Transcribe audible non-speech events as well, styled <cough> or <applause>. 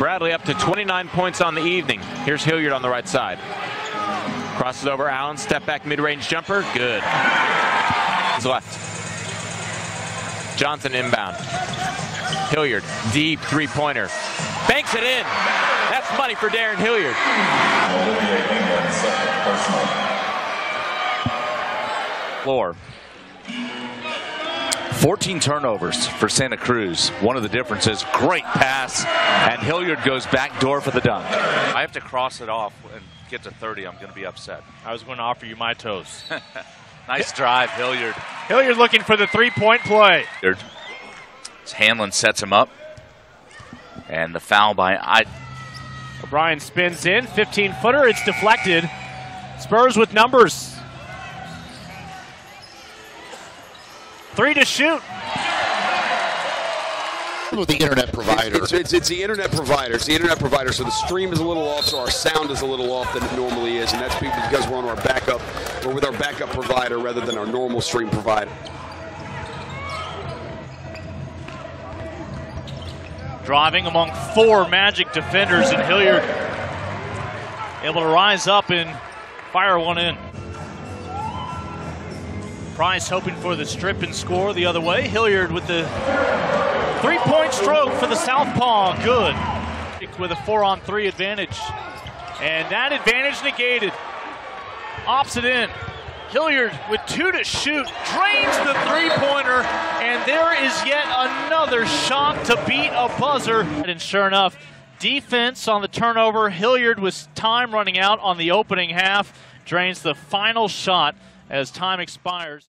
Bradley up to 29 points on the evening. Here's Hilliard on the right side. Crosses over Allen, step back mid-range jumper, good. His left. Johnson inbound. Hilliard, deep three-pointer. Banks it in. That's money for Darrun Hilliard. Floor. 14 turnovers for Santa Cruz. One of the differences, great pass, and Hilliard goes back door for the dunk. I have to cross it off and get to 30. I'm going to be upset. I was going to offer you my toast. <laughs> Nice drive, Hilliard. Hilliard looking for the three-point play. Hilliard. Hanlon sets him up. And the foul by I. O'Brien spins in, 15-footer. It's deflected. Spurs with numbers. Three to shoot. with the internet provider. It's, it's, it's the internet provider. It's the internet provider. So the stream is a little off, so our sound is a little off than it normally is, and that's because we're on our backup, or with our backup provider rather than our normal stream provider. Driving among four Magic defenders, and Hilliard able to rise up and fire one in. Price hoping for the strip and score the other way. Hilliard with the three-point stroke for the Southpaw. Good. With a four-on-three advantage. And that advantage negated. Opposite end. Hilliard with two to shoot, drains the three-pointer, and there is yet another shot to beat a buzzer. And sure enough, defense on the turnover. Hilliard with time running out on the opening half, drains the final shot as time expires.